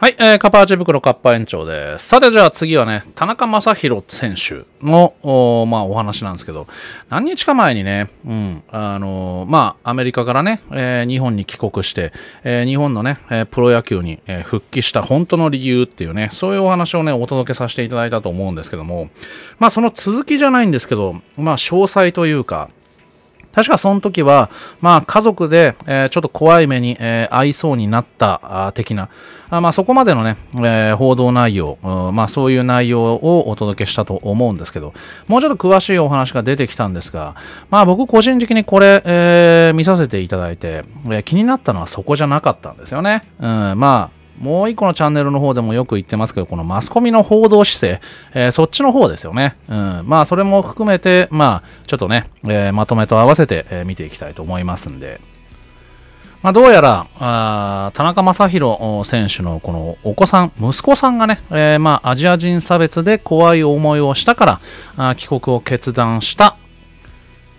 はい、えー、カパーチ袋カッパ園長です。さて、じゃあ次はね、田中将大選手の、おまあ、お話なんですけど、何日か前にね、うん、あのーまあ、アメリカからね、えー日本に帰国して、えー日本のね、えープロ野球に、えー復帰した本当の理由っていうね、そういうお話をね、お届けさせていただいたと思うんですけども、まあ、その続きじゃないんですけど、まあ、詳細というか、確かその時は、まあ、家族で、えーちょっと怖い目に、えー遭いそうになった的な、あまあ、そこまでのね、えー報道内容、うんまあ、そういう内容をお届けしたと思うんですけど、もうちょっと詳しいお話が出てきたんですが、まあ、僕個人的にこれ、えー見させていただいて、えー気になったのはそこじゃなかったんですよね。うん、まあ、もう一個のチャンネルの方でもよく言ってますけど、このマスコミの報道姿勢、えーそっちの方ですよね。うん。まあ、それも含めて、まあ、ちょっとね、えーまとめと合わせて、えー見ていきたいと思いますんで。まあ、どうやら、あ田中将大選手のこのお子さん、息子さんがね、えーまあ、アジア人差別で怖い思いをしたから、あ帰国を決断したっ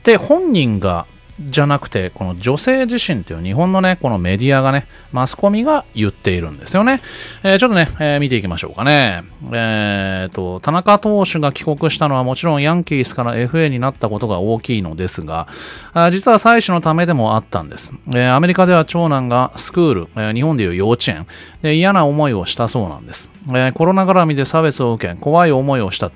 て本人がじゃなくて、この女性自身という日本のね、このメディアがね、マスコミが言っているんですよね。えーちょっとね、えー見ていきましょうかね。えーと、田中投手が帰国したのはもちろんヤンキースから FA になったことが大きいのですが、あ実は妻子のためでもあったんです。えアメリカでは長男がスクール、え日本でいう幼稚園で嫌な思いをしたそうなんです。えコロナ絡みで差別を受け、怖い思いをした。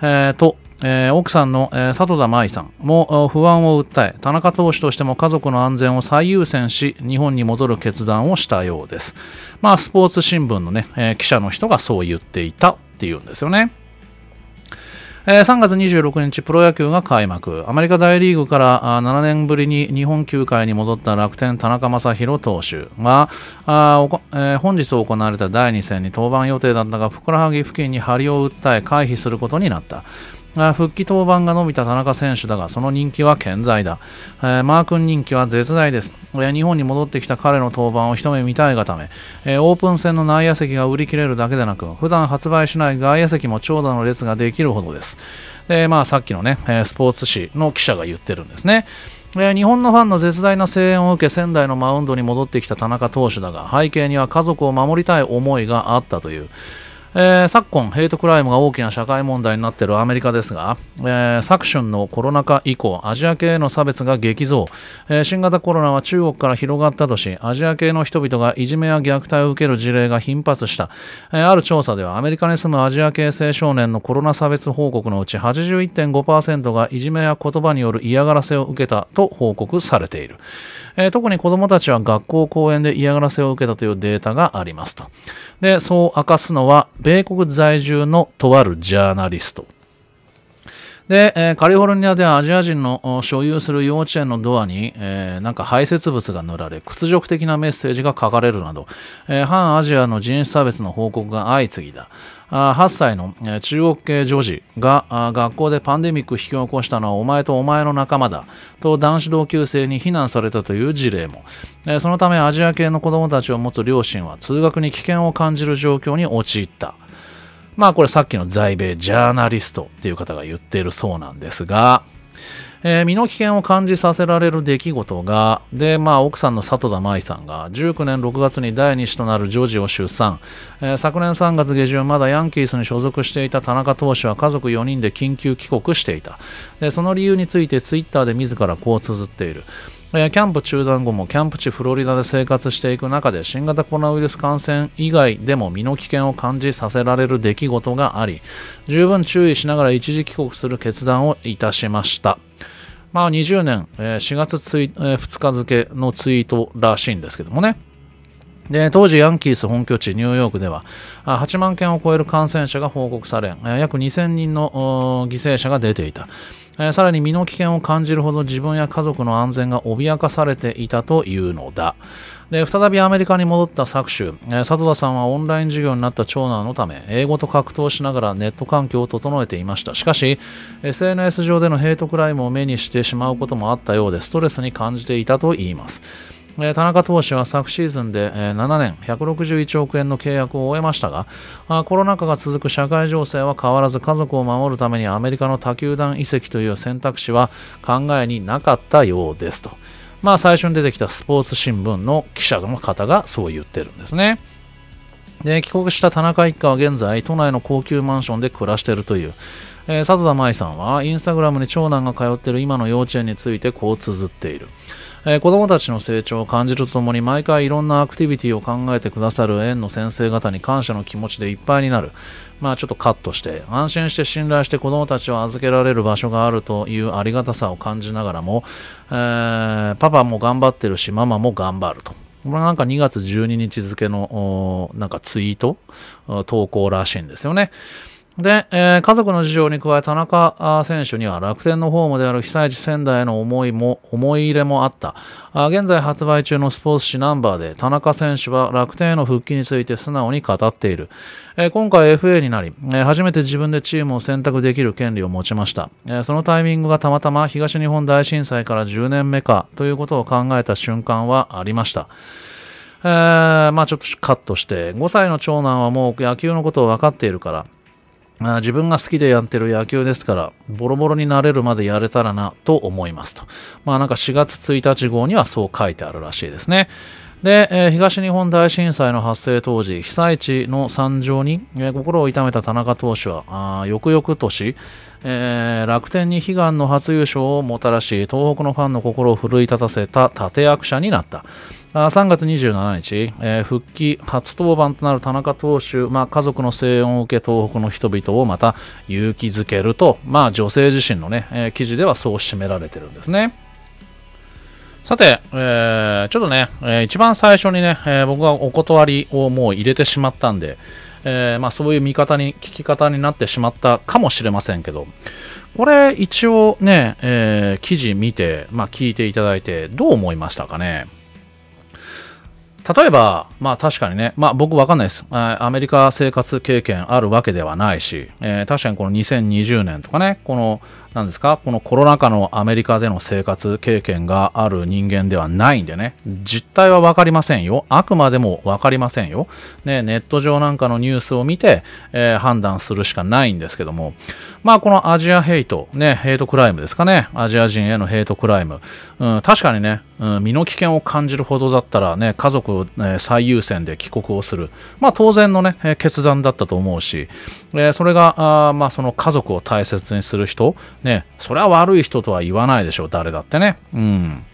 えーと、えー奥さんの、えー里田舞さんも不安を訴え、田中投手としても家族の安全を最優先し、日本に戻る決断をしたようです。まあ、スポーツ新聞のね、えー記者の人がそう言っていたっていうんですよね。えー3月26日、プロ野球が開幕。アメリカ大リーグからあ7年ぶりに日本球界に戻った楽天、田中将大投手が、あえー本日行われた第2戦に登板予定だったが、ふくらはぎ付近に張りを訴え、回避することになった。復帰登板が伸びた田中選手だが、その人気は健在だ。えーマー君人気は絶大です。日本に戻ってきた彼の登板を一目見たいがため、えーオープン戦の内野席が売り切れるだけでなく、普段発売しない外野席も長蛇の列ができるほどです。で、まあ、さっきのね、スポーツ紙の記者が言ってるんですね。日本のファンの絶大な声援を受け仙台のマウンドに戻ってきた田中投手だが背景には家族を守りたい思いがあったという、えー昨今ヘイトクライムが大きな社会問題になっているアメリカですが、えー昨春のコロナ禍以降アジア系への差別が激増、えー新型コロナは中国から広がったとしアジア系の人々がいじめや虐待を受ける事例が頻発した、えある調査ではアメリカに住むアジア系青少年のコロナ差別報告のうち81.5%がいじめや言葉による嫌がらせを受けたと報告されている、え特に子どもたちは学校公園で嫌がらせを受けたというデータがありますと。でそう明かすのは米国在住のとあるジャーナリスト。で、えーカリフォルニアではアジア人の所有する幼稚園のドアに、えーなんか排泄物が塗られ、屈辱的なメッセージが書かれるなど、えー反アジアの人種差別の報告が相次ぎだ。あ8歳の、え中国系女児が学校でパンデミック引き起こしたのはお前とお前の仲間だと男子同級生に非難されたという事例も、えそのためアジア系の子供たちを持つ両親は通学に危険を感じる状況に陥った。まあこれさっきの在米ジャーナリストっていう方が言っているそうなんですが、えー身の危険を感じさせられる出来事が、で、まあ奥さんの里田舞さんが19年6月に第2子となる女児を出産、えー昨年3月下旬まだヤンキースに所属していた田中投手は家族4人で緊急帰国していた。で、その理由についてツイッターで自らこう綴っている。キャンプ中断後もキャンプ地フロリダで生活していく中で新型コロナウイルス感染以外でも身の危険を感じさせられる出来事があり十分注意しながら一時帰国する決断をいたしました。まあ、20年、え4月、2日付のツイートらしいんですけどもね。で当時、ヤンキース本拠地ニューヨークでは8万件を超える感染者が報告され、約2000人の犠牲者が出ていた。えーさらに身の危険を感じるほど自分や家族の安全が脅かされていたというのだ。で再びアメリカに戻った昨週、え佐藤田さんはオンライン授業になった長男のため、英語と格闘しながらネット環境を整えていました。しかし、SNS 上でのヘイトクライムを目にしてしまうこともあったようで、ストレスに感じていたといいます。え田中投手は昨シーズンで、えー7年161億円の契約を終えましたがあコロナ禍が続く社会情勢は変わらず家族を守るためにアメリカの他球団移籍という選択肢は考えになかったようですと。まあ最初に出てきたスポーツ新聞の記者の方がそう言ってるんですね。で帰国した田中一家は現在都内の高級マンションで暮らしているというえー、佐藤田舞さんはインスタグラムに長男が通っている今の幼稚園についてこう綴っている、えー、子供たちの成長を感じるとともに毎回いろんなアクティビティを考えてくださる園の先生方に感謝の気持ちでいっぱいになるまあちょっとカットして安心して信頼して子供たちを預けられる場所があるというありがたさを感じながらも、えー、パパも頑張ってるしママも頑張るとこれなんか2月12日付のなんかツイート投稿らしいんですよね。で、えー、家族の事情に加え田中選手には楽天のホームである被災地仙台への思いも、思い入れもあった。あ現在発売中のスポーツ紙ナンバーで田中選手は楽天への復帰について素直に語っている。えー、今回 FA になり、えー、初めて自分でチームを選択できる権利を持ちました、えそのタイミングがたまたま東日本大震災から10年目かということを考えた瞬間はありました。えー、まあちょっとカットして、5歳の長男はもう野球のことを分かっているから、あ自分が好きでやってる野球ですから、ボロボロになれるまでやれたらなと思いますと。まあなんか4月1日号にはそう書いてあるらしいですね。で、えー、東日本大震災の発生当時、被災地の惨状に、えー、心を痛めた田中投手は、あ翌々年、えー、楽天に悲願の初優勝をもたらし、東北のファンの心を奮い立たせた立役者になった。3月27日、えー、復帰初登板となる田中投手、まあ、家族の声援を受け東北の人々をまた勇気づけると、まあ、女性自身のね、えー、記事ではそう締められてるんですね。さて、えー、ちょっとね、えー、一番最初にね、え、僕はお断りをもう入れてしまったんで、えまあ、そういう見方に、聞き方になってしまったかもしれませんけど、これ一応ね、え記事見て、まあ、聞いていただいて、どう思いましたかね？例えば、まあ確かにね、まあ僕わかんないです。アメリカ生活経験あるわけではないし、えー、確かにこの2020年とかね、このなんですか、このコロナ禍のアメリカでの生活経験がある人間ではないんでね、実態はわかりませんよ。あくまでもわかりませんよ。ね、ネット上なんかのニュースを見て、えー、判断するしかないんですけども、まあこのアジアヘイト、ね、ヘイトクライムですかね、アジア人へのヘイトクライム、うん、確かにね、うん、身の危険を感じるほどだったらね、家族、え最優先で帰国をする。まあ当然のね、決断だったと思うし、えー、それが、あまあその家族を大切にする人、ね、それは悪い人とは言わないでしょう、誰だってね。うん。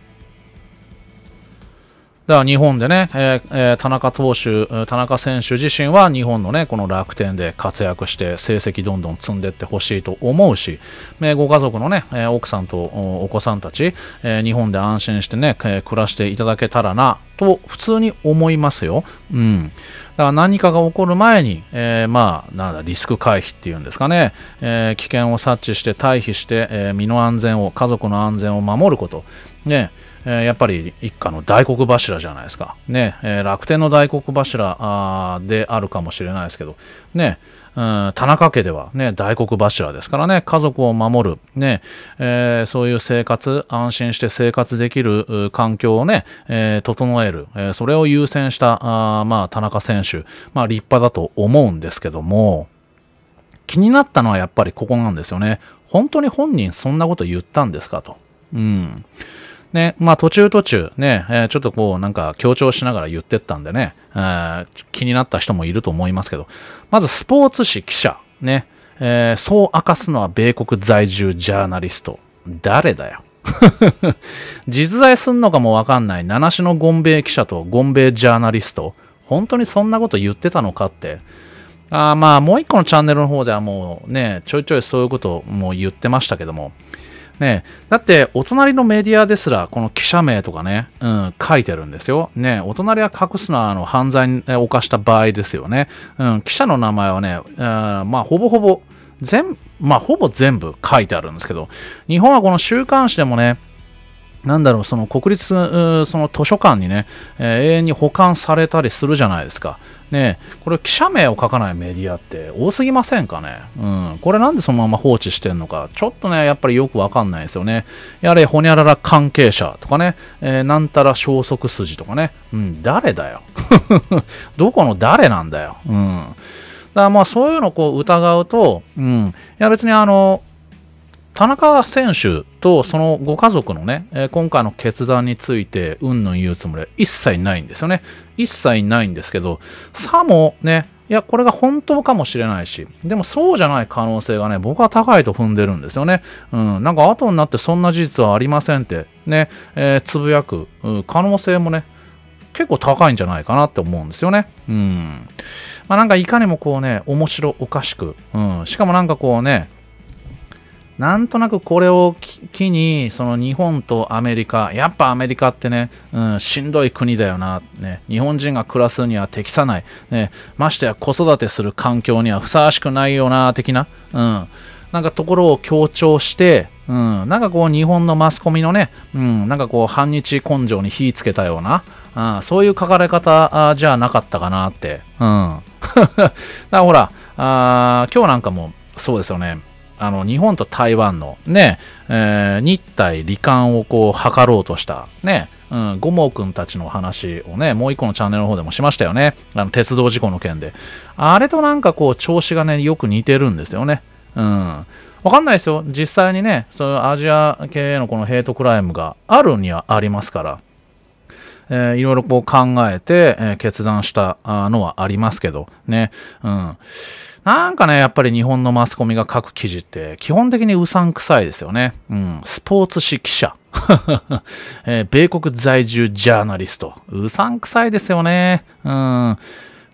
だから日本でね、えーえ、田中投手、田中選手自身は日本のね、この楽天で活躍して成績どんどん積んでいってほしいと思うし、えー、ご家族のね、え奥さんとお子さんたち、え日本で安心してね、え暮らしていただけたらな、と普通に思いますよ。うん。だから何かが起こる前に、えー、まあ、なんだ、リスク回避っていうんですかね、えー、危険を察知して退避して、えー、身の安全を、家族の安全を守ること。ね、えやっぱり一家の大黒柱じゃないですか。ね、え楽天の大黒柱であるかもしれないですけど、ね、うん、田中家ではね、大黒柱ですからね、家族を守る、ね、えー、そういう生活、安心して生活できる環境をね、えー、整える、えー、それを優先した、あまあ、田中選手、まあ、立派だと思うんですけども、気になったのはやっぱりここなんですよね。本当に本人そんなこと言ったんですかと。うん。ね、まあ途中途中ね、えー、ちょっとこうなんか強調しながら言ってったんでね、えー、気になった人もいると思いますけど、まずスポーツ紙記者、ね、えー、そう明かすのは米国在住ジャーナリスト。誰だよ。実在すんのかもわかんない七種のゴンベイ記者とゴンベイジャーナリスト。本当にそんなこと言ってたのかって。あまあもう一個のチャンネルの方ではもうね、ちょいちょいそういうことも言ってましたけども、ねだって、お隣のメディアですら、この記者名とかね、うん、書いてるんですよ。ねお隣は隠すのは、あの、犯罪を犯した場合ですよね。うん、記者の名前はね、うん、まあ、ほぼほぼ、全、まあ、ほぼ全部書いてあるんですけど、日本はこの週刊誌でもね、なんだろう、その国立、その図書館にね、えー、永遠に保管されたりするじゃないですか。ねこれ記者名を書かないメディアって多すぎませんかね？うん。これなんでそのまま放置してんのか、ちょっとね、やっぱりよくわかんないですよね。やれ、ほにゃらら関係者とかね、えー、なんたら消息筋とかね。うん、誰だよ。どこの誰なんだよ。うん。だからまあそういうのをこう疑うと、うん。いや別にあの、田中選手とそのご家族のね、え、今回の決断について、うんぬん言うつもりは一切ないんですよね。一切ないんですけど、さもね、いや、これが本当かもしれないし、でもそうじゃない可能性がね、僕は高いと踏んでるんですよね。うん、なんか後になってそんな事実はありませんって、ね、えー、つぶやく、可能性もね、結構高いんじゃないかなって思うんですよね。うん。まあなんかいかにもこうね、面白おかしく、うん。しかもなんかこうね、なんとなくこれを機に、その日本とアメリカ、やっぱアメリカってね、うん、しんどい国だよな、ね、日本人が暮らすには適さない、ね、ましてや子育てする環境にはふさわしくないよな、的な、うん、なんかところを強調して、うん、なんかこう日本のマスコミのね、うん、なんかこう反日根性に火つけたような、うん、そういう書かれ方じゃなかったかなって、うん。だからほら、あ今日なんかもそうですよね。あの日本と台湾のね、えー、日体離間をこう図ろうとしたね、うん、五毛君たちの話をね、もう一個のチャンネルの方でもしましたよね。あの鉄道事故の件で。あれとなんかこう調子がね、よく似てるんですよね。うん。わかんないですよ。実際にね、そういうアジア系のこのヘイトクライムがあるにはありますから。えー、いろいろこう考えて、えー、決断したのはありますけど、ね。うん。なんかね、やっぱり日本のマスコミが書く記事って基本的にうさんくさいですよね。うん。スポーツ紙記者。えー、米国在住ジャーナリスト。うさんくさいですよね。うん。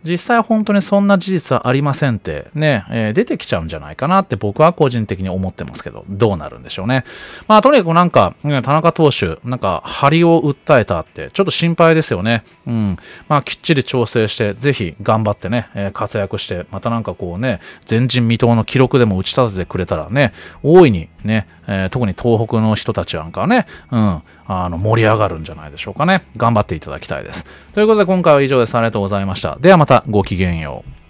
実際本当にそんな事実はありませんってね、えー、出てきちゃうんじゃないかなって僕は個人的に思ってますけど、どうなるんでしょうね。まあとにかくなんか、ね、田中投手、なんか張りを訴えたって、ちょっと心配ですよね。うん。まあきっちり調整して、ぜひ頑張ってね、えー、活躍して、またなんかこうね、前人未到の記録でも打ち立ててくれたらね、大いにね、えー、特に東北の人たちなんかはね、うん、あの盛り上がるんじゃないでしょうかね。頑張っていただきたいです。ということで今回は以上です。ありがとうございました。ではまたごきげんよう。